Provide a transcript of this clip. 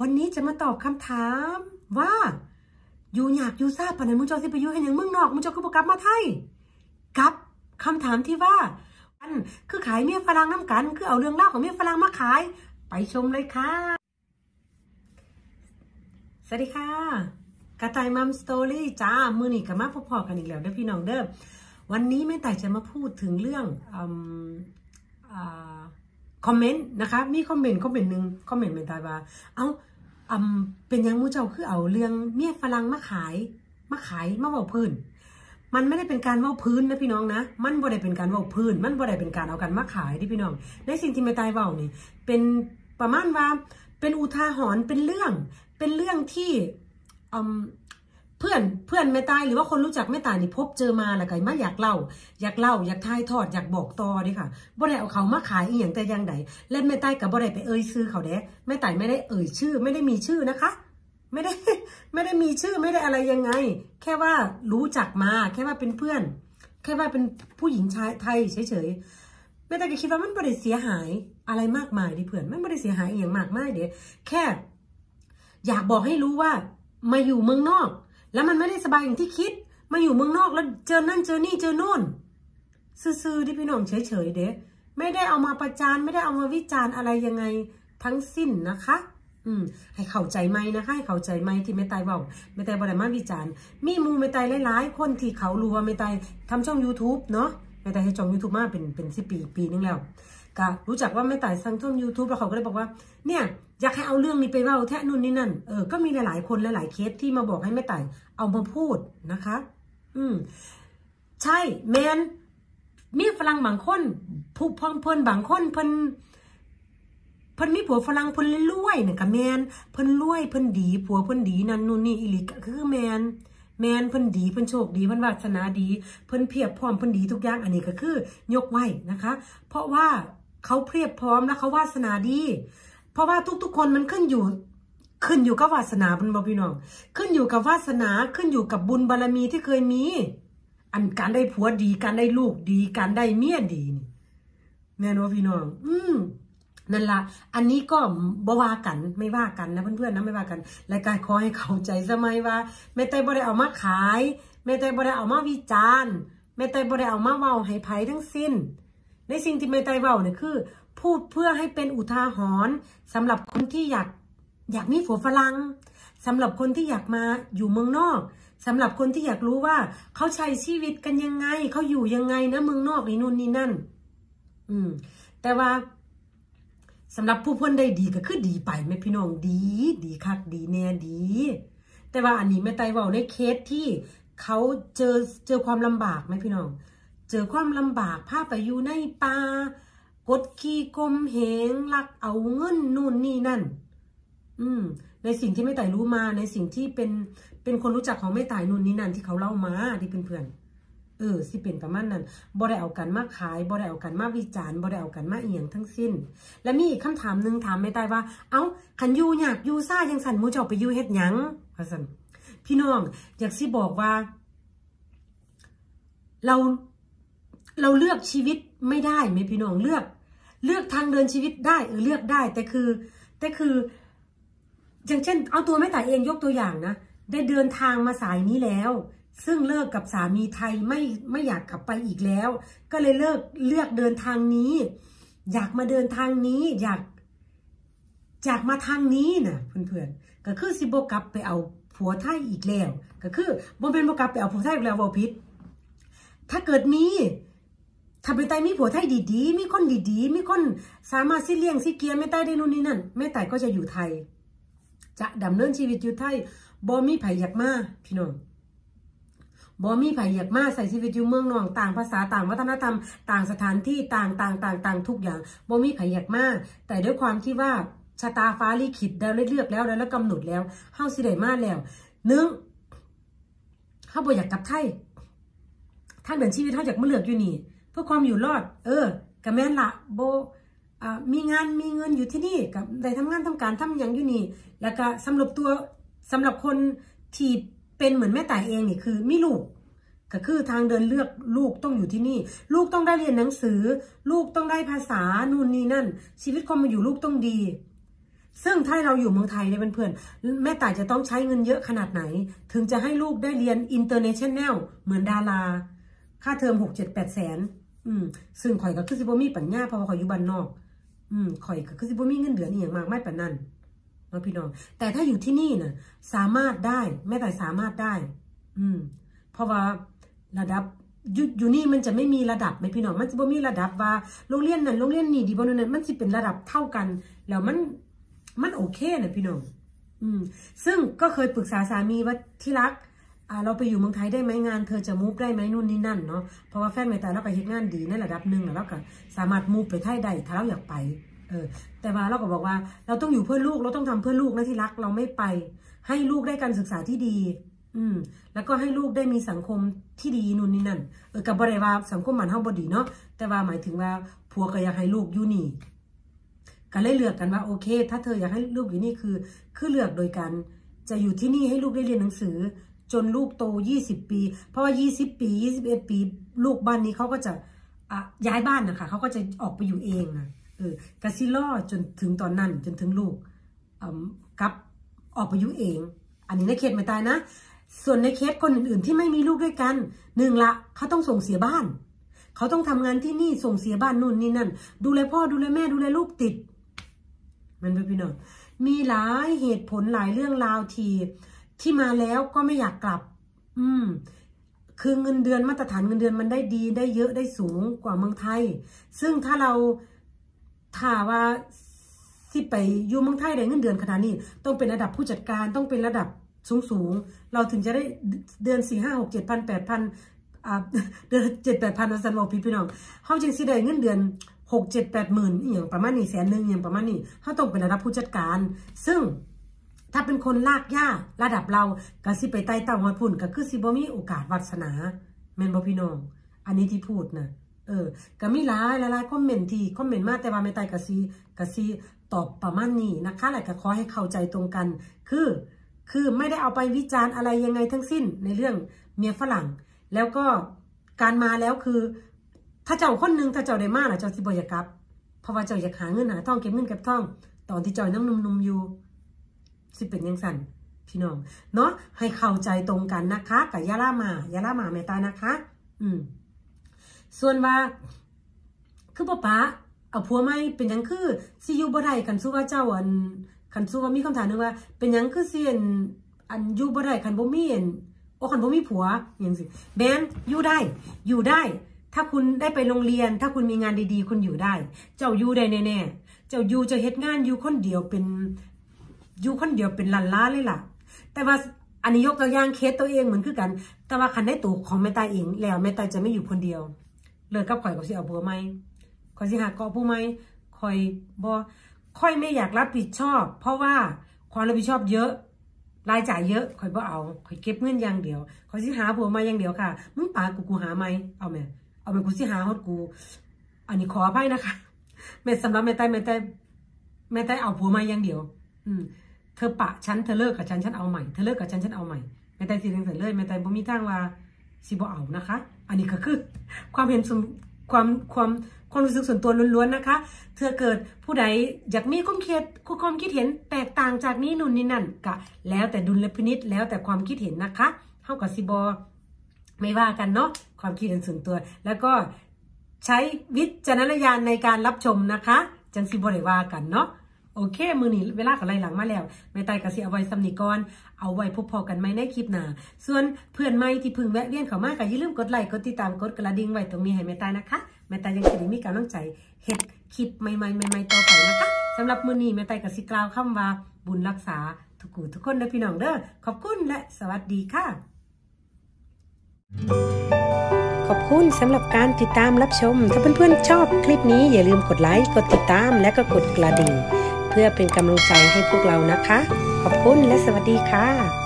วันนี้จะมาตอบคำถามว่าอยู่อยากอยู่ทราบปานนั้นมึงจ้าสิไปอยู่ให้หยังเมืองนอกมึงจ้าก็บอกกลับมาไทยกับคำถามที่ว่าอันคือขายเมียฝรั่งน้ำกัน คือเอาเรื่องเล่าของเมียฝรั่งมาขาย ไปชมเลยค่ะ สวัสดีค่ะ กระต่ายมัมสตอรี่จ้า มือนี่กับมาพอๆกันอีกแล้วเด้อพี่น้องเด้อวันนี้แม่ต่จะมาพูดถึงเรื่องอืมอ่า คอมเมนต์นะคะ มีคอมเมนต์คอมเมนต์หนึ่งคอมเมนต์แม่ต่ายว่า เอ้าอืมเป็นยังมูเจ้าคือเอาเรื่องเมียฝรั่งมาขายมาขายมาเว้าพื้น มันไม่ได้เป็นการเว้าพื้นนะพี่น้องนะ มันบ่ได้เป็นการเว้าพื้น มันบ่ได้เป็นการเอากันมาขายที่พี่น้อง ในสิ่งที่แม่ตายเว้านี่ เป็นประมาณว่าเป็นอุทาหรณ์เป็นเรื่อง เป็นเรื่องที่อืม เพื่อนเพื่อนแม่ตายหรือว่าคนรู้จักแม่ตายนี่พบเจอมาแล้วก็มาอยากเล่า อยากเล่า อยากทายทอดอยากบอกต่อเดิค่ะบ่ได้เอาเขามาขายอีหยังแต่ยังใดและแม่ตายกับบ่ได้ไปเอ่ยชื่อเขาเด้แม่ตายไม่ได้เอ่ยชื่อ ไม่ได้มีชื่อนะคะ ไม่ได้ไม่ได้มีชื่อไม่ได้อะไรยังไง แค่ว่ารู้จักมา แค่ว่าเป็นเพื่อน แค่ว่าเป็นผู้หญิงชายไทยเฉยๆไม่ต่ก็คิดว่ามันไม่ได้เสียหายอะไรมากมายดิเพื่อนมันไม่ได้เสียหายอหย่างมากมายเดี๋ยวแค่ อยากบอกให้รู้ว่ามาอยู่เมืองนอก แล้วมันไม่ได้สบายอย่างที่คิด มาอยู่เมืองนอกแล้วเจอนั่นเจอนี่เจอโน่น ซื่อๆที่พี่น้องเฉยๆเด้ไม่ได้เอามาประจานไม่ได้เอามาวิจารณ์อะไรยังไงทั้งสิ้นนะคะ อืม ให้เข้าใจไหมนะคะให้เข้าใจไหมที่ไม่ตายเบาไม่ตายบริมาวิจารณ์ มีมูไม่ตายหลายๆ คนที่เขารู้ว่าไม่ตายทำช่อง YouTube เนาะไม่ตายให้ช่อง YouTube มาเป็นเป็นสิปีปีนึงแล้ว ก็รู้จักว่าไม่ต่ายสังช่อง YouTube แล้วเขาก็เลยบอกว่า เนี่ยอยากให้เอาเรื่องนี้ไปเล่าแทะนู่นนี่นั่น เออ ก็มีหลาย ๆ คนหลาย ๆ เคสที่มาบอกให้แม่ต่ายเอามาพูดนะคะ อืม ใช่แมนมีฝรั่งบางคนผู้พองเพิ่นบางคนเพิ่นเพิ่นมีผัวฝรั่งเพิ่นรวยเนี่ยก็แมนเพิ่นรวยเพิ่นดีผัวเพิ่นดีนั่นนู่นนี่อีลีก็คือแมนแมนเพิ่นดีเพิ่นโชคดีเพิ่นวาสนาดีเพิ่นเพียบพร้อมเพิ่นดีทุกอย่างอันนี้ก็คือ ยกไว้นะคะ เพราะว่า เขาเพียบพร้อมและเขาวาสนาดี เพราะว่าทุกๆคนมันขึ้นอยู่ ขึ้นอยู่กับวาสนาเป็นบอพี่น้อง ขึ้นอยู่กับวาสนาขึ้นอยู่กับบุญบารมีที่เคยมี อันการได้ผัวดี การได้ลูกดี การได้เมียดีนี่แม่นว่าพี่น้อง อืมนั่นละอันนี้ก็บว่ากันไม่ว่ากันนะเพื่อนๆนะไม่ว่ากันรายการขอให้เข้าใจสมัยว่าแม่ไต้บ่ได้เอามาขายแม่ไต้บ่ได้เอามาวิจารณ์แม่ไต้บ่ได้เอามาเว้าให้ไผทั้งสิ้น ในสิ่งที่แม่ไต้เว้าเนี่ยคือ พูดเพื่อให้เป็นอุทาหรณ์สำหรับคนที่อยากอยากมีผัวฝรั่งสำหรับคนที่อยากมาอยู่เมืองนอกสำหรับคนที่อยากรู้ว่าเขาใช้ชีวิตกันยังไง เขาอยู่ยังไงนะเมืองนอกนี่นู่นนี่นั่น อืม แต่ว่าสำหรับผู้เพื่อนได้ดีก็คือดีไปแม่พี่น้องดี ดีคักดีแน่ดี แต่ว่าอันนี้แม่ไตเว่าในเคสที่เขาเจอเจอความลำบากไหมพี่น้อง เจอความลำบากพาไปอยู่ในป่ากดขี่กลมเหงลักเอาเงินนู่นนี่นั่น อืม ในสิ่งที่ไม่ไต่รู้มาในสิ่งที่เป็นเป็นคนรู้จักของไม่ไต่นู่นนี่นั่นที่เขาเล่ามาที่เป็นเพื่อนเออสิเป็นประมาณนั้นบ่ได้เอากันมาขายบ่ได้เอากันมาวิจารณ์บ่ได้เอากันมาเอียงทั้งสิ้น และมีอีกคำถามหนึ่งถามไม่ไต่ว่า เอ้าขันยูอยากยูซ่ายังสันมูจะออกไปยูเฮ็ดหยังว่าสันพี่น้องอยากสิบอกว่า เรา เราเลือกชีวิตไม่ได้ไหมพี่น้องเลือก เลือกทางเดินชีวิตได้เออเลือกได้ แต่คือ แต่คือ อย่างเช่น เอาตัวแม่ต่ายเองยกตัวอย่างนะได้เดินทางมาสายนี้แล้ว ซึ่งเลิกกับสามีไทยไม่ไม่อยากกลับไปอีกแล้ว ก็เลยเลิกเลือกเดินทางนี้ อยากมาเดินทางนี้อยากอยากมาทางนี้นะเพื่อนๆก็คือสิบกลับไปเอาผัวไทยอีกแล้ว ก็คือบ่เป็นบกลับไปเอาผัวไทยอีกแล้ววอพิษถ้าเกิดมี ถ้าเป็นไตมีผัวไทยดีๆ มีคนดีๆ มีคนสามารถสิเลี้ยงสิเกียร์ไม่ไตได้นู่นนี่นั่นแม่ไตก็จะอยู่ไทย จะดำเนินชีวิตอยู่ไทยบ่มีไผอยากมาพี่น้องบ่มีไผอยากมาใส่ชีวิตอยู่เมืองนอกต่างภาษาต่างวัฒนธรรม ต่างสถานที่ต่างต่างต่างต่างทุกอย่างบ่มีไผอยากมาแต่ด้วยความที่ว่าชะตาฟ้าลิขิตแล้วเลือกแล้วแล้วกำหนดแล้วเฮาสิได้มาแล้วนึ่งเฮาบ่อยากกลับไทยทางเดินชีวิตเฮาอยากมาเลือกอยู่นี่ เพื่อความอยู่รอด เออกะแม่นละโบมีงานมีเงินอยู่ที่นี่กับได้ทำงานทำการทำอย่างอยู่นี่ แล้วก็สำหรับตัวสำหรับคนที่เป็นเหมือนแม่ต่ายเองนี่คือมีลูกก็คือทางเดินเลือกลูกต้องอยู่ที่นี่ ลูกต้องได้เรียนหนังสือ ลูกต้องได้ภาษานู่นนี่นั่น ชีวิตความมาอยู่ลูกต้องดี ซึ่งถ้าเราอยู่เมืองไทยเนี่ยเพื่อนๆแม่ต่ายจะต้องใช้เงินเยอะขนาดไหน ถึงจะให้ลูกได้เรียน international เหมือนดารา ค่าเทอมหกเจ็ดแปดแสน อืมซึ่งข่อยก็คือสิบ่มีปัญญาเพราะว่าข่อยอยู่บ้านนอก อืมข่อยก็คือสิบ่มีเงินเดือนอีหยังมากไม่ปานนั้นเนาะพี่น้อง แต่ถ้าอยู่ที่นี่น่ะ สามารถได้แม่แต่สามารถได้ อืม เพราะว่าระดับอยู่อยู่นี่มันจะไม่มีระดับไหมพี่น้อง มันจะบ่มีระดับว่าโรงเรียนนั้นโรงเรียนนี้ดีบ่นั้นมันสิเป็นระดับเท่ากัน แล้วมันมันโอเคนะพี่น้อง อืม ซึ่งก็เคยปรึกษาสามีว่าที่รัก เราไปอยู่เมืองไทยได้ไหมงานเธอจะมูฟได้ไหมนู่นนี่นั่นเนาะเพราะว่าแฟนเมตาเราไปเฮ็ดงานดีในระดับหนึ่งแล้วก็สามารถมูฟไปไทยได้ถ้าเราอยากไปเออแต่ว่าเราก็บอกว่าเราต้องอยู่เพื่อลูกเราต้องทำเพื่อลูกนะที่รักเราไม่ไป ให้ลูกได้การศึกษาที่ดี อืม แล้วก็ให้ลูกได้มีสังคมที่ดีนู่นนี่นั่นเออกับบริวาสังคมมันเฮาบดีเนาะแต่ว่าหมายถึงว่าผัวก็อยากให้ลูกอยู่นี่ก็เลยเลือกกันว่าโอเค ถ้าเธออยากให้ลูกอยู่นี่คือ คือเลือกโดยการจะอยู่ที่นี่ให้ลูกได้เรียนหนังสือ จนลูกโต 20 ปี เพราะว่า 20 ปี 21 ปี ลูกบ้านนี้เขาก็จะย้ายบ้านนะคะเขาก็จะออกไปอยู่เองนะเออกาซิล่อจนถึงตอนนั้นจนถึงลูกกับออกไปอยู่เอง อันนี้ในเคสไม่ตายนะ ส่วนในเคสคนอื่นๆ ที่ไม่มีลูกด้วยกันหนึ่งละเขาต้องส่งเสียบ้าน เขาต้องทำงานที่นี่ส่งเสียบ้านนู่นนี่นั่น ดูแลพ่อดูแลแม่ดูแลลูกติด มันเป็นพี่น้องมีหลายเหตุผลหลายเรื่องราวที ที่มาแล้วก็ไม่อยากกลับ อืม คือเงินเดือนมาตรฐานเงินเดือนมันได้ดีได้เยอะได้สูงกว่าเมืองไทย ซึ่งถ้าเราถ้าว่าที่ไปอยู่เมืองไทยได้เงินเดือนขนาดนี้ ต้องเป็นระดับผู้จัดการต้องเป็นระดับสูงสูงๆเราถึงจะได้เดือนสี่ห้าหกเจ็ดพันแปดพันเดือนเจ็ดแปดพันเราสันบอกพี่พี่น้องเขาจึงสิได้เงินเดือนหกเจ็ดแปดหมื่นอย่างประมาณนี้แสนหนึ่งอย่างประมาณนี้เขาต้องเป็นระดับผู้จัดการ ซึ่ง ถ้าเป็นคนลากย่าระดับเราก็สิไปไต่เต้าหอยพุ่นก็คือสิบ่มีโอกาสวัสนาแม่นบ่พี่น้อง อันนี้ที่พูดนะเออก็มีหลายหลายคอมเมนต์ที่คอมเมนต์มาแต่ว่าไม่ไต่ก็สิก็สิตอบประมาณนี้นะคะแหล้วก็ขอให้เข้าใจตรงกัน คือคือไม่ได้เอาไปวิจารณ์อะไรยังไงทั้งสิ้นในเรื่องเมียฝรั่ง แล้วก็การมาแล้วคือ ถ้าเจ้าคนหนึ่งถ้าเจ้าได้มาล่ะเจ้าสิบอยากกับเพราะว่าเจ้าอยากหาเงินหาทองเก็บเงินเก็บทอง ตอนที่เจ้ายังนุ่มๆอยู่ สิเป็นยังสั่นพี่น้องเนาะให้เข้าใจตรงกันนะคะกับยาล่ามายาล่ามาเมตานะคะ อืม ส่วนว่า คือป้าป๊าเอาผัวไม่เป็นยังคือสิอยู่บ่ได้คันสู้ว่าเจ้าอันคันสู้ว่ามีคำถามนึงว่า เป็นยังคือสิอันอันอยู่บ่ได้คันบ่มีอันโอ้คันบ่มีผัวอย่างสิแบนอยู่ได้ อยู่ได้ ถ้าคุณได้ไปโรงเรียน ถ้าคุณมีงานดีๆ คุณอยู่ได้ เจ้าอยู่ได้แน่ๆเจ้าอยู่จะเฮ็ดงานอยู่คนเดียวเป็น อยู่คนเดียวเป็นลันล้าเลยล่ะ แต่ว่าอันนี้ยกตัวอย่างเคสตัวเองเหมือนคือกัน แต่ว่าคันได้ตัวของแม่ตายเองแล้วแม่ตายจะไม่อยู่คนเดียว เลิกกับข่อยก็สิเอาผัวไหมข่อยสิหาเกาะผู้ไหมข่อยบ่ข่อยไม่อยากรับผิดชอบ เพราะว่าความรับผิดชอบเยอะรายจ่ายเยอะข่อยบ่เอาข่อยเก็บเงินอย่างเดียวข่อยสิหาผัวมาอย่างเดียวค่ะมึงปากูกูหาไหมเอาแม่เอาแม่กูสิหาฮอดกู อันนี้ขออภัยนะคะแม่สำหรับแม่ใต้แม่ใต้แม่ใต้เอาผัวมาอย่างเดียว อืม เธอปะฉันเธอเลิกกับฉันฉันเอาใหม่เธอเลิกกับฉันฉันเอาใหม่แม่แต่สิเรื่องเสร็จเลยแม่แต่บ่มีทางว่าสิบ่เอานะคะ อันนี้ก็คือความเห็นส่วนความความความรู้สึกส่วนตัวล้วนๆนะคะเธอเกิดผู้ใดอยากมีความคิดความคิดเห็นแตกต่างจากนี้นู่นนี่นั่นก็แล้วแต่ดุลพินิษแล้วแต่ความคิดเห็นนะคะเท่ากับสิบอไม่ว่ากันเนาะความคิดเห็นส่วนตัว แล้วก็ใช้วิจารณญาณในการรับชมนะคะ จังสิบได้ว่ากันเนาะ โอเค มือนี้เวลากับไรหลังมาแล้วแม่ไตกะสิเอาไว้สำนีก่อน เอาไว้พบพอกันไหมในคลิปหน้า ส่วนเพื่อนใหม่ที่พึ่งแวะเวียนเข้ามาก็อย่าลืมกดไลค์ กดติดตาม กดกระดิ่งไว้ตรงนี้ให้แม่ไตนะคะ แม่ไตยังจะได้มีกำลังใจเฮ็ดคลิปใหม่ๆใหม่ๆต่อไปนะคะสำหรับมือนี้แม่ไตกะสิกล่าวคำว่าบุญรักษาทุกคู่ทุกคนเด้อพี่น้องเด้อ ขอบคุณและสวัสดีค่ะ ขอบคุณสำหรับการติดตามรับชม ถ้าเพื่อนๆชอบคลิปนี้อย่าลืมกดไลค์ กดติดตามและก็กดกระดิ่ง เพื่อเป็นกำลังใจให้พวกเรานะคะ ขอบคุณและสวัสดีค่ะ